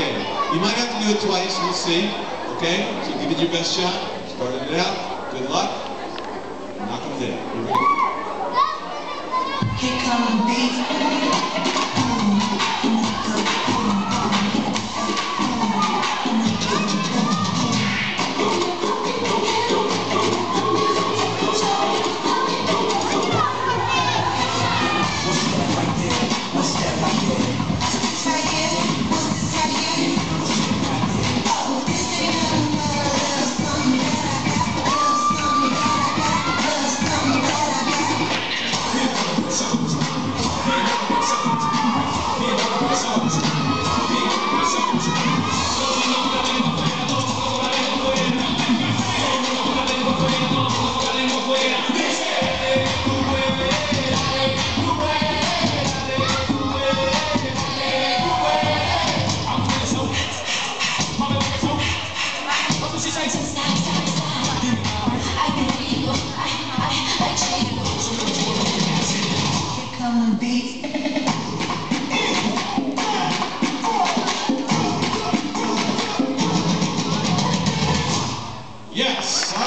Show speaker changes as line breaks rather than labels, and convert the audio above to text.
Okay, you might have to do it twice, we'll see. Okay, so give it your best shot. Starting it out. Good luck. Knock them down. Here we go.
Here come beat. beat. Yes.